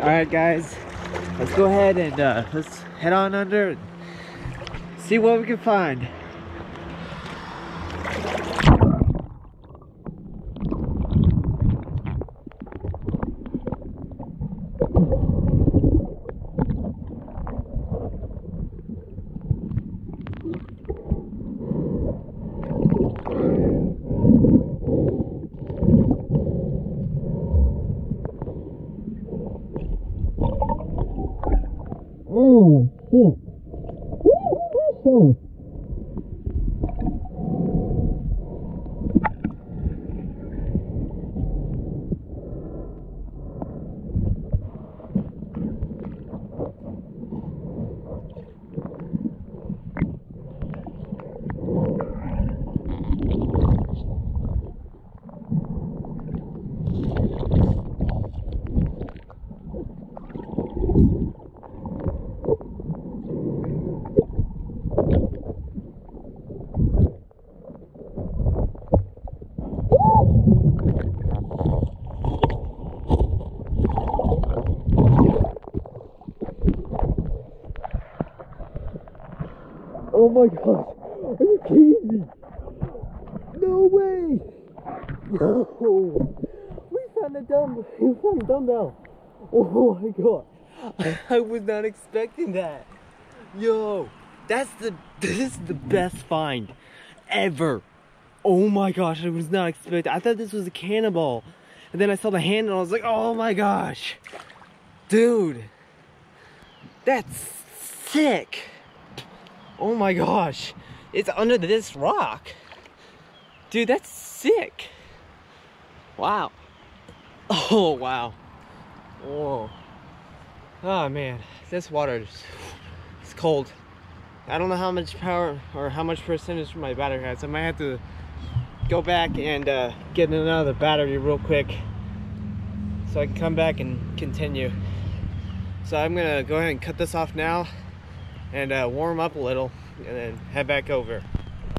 All right, guys, let's go ahead and uh, let's head on under and see what we can find. Oh, shit. Oh. Oh my god. Are you kidding me? No way. No. We found a dumb. We found a dumbbell. Oh my god. I was not expecting that. Yo, that's the. This is the best find ever. Oh my gosh, I was not expecting. I thought this was a cannonball, and then I saw the handle. and I was like, oh my gosh, dude, that's sick. Oh my gosh. It's under this rock. Dude, that's sick. Wow. Oh, wow. Whoa. Oh, man. This water is it's cold. I don't know how much power or how much percentage my battery has. I might have to go back and uh, get another battery real quick so I can come back and continue. So I'm gonna go ahead and cut this off now and uh, warm up a little and then head back over.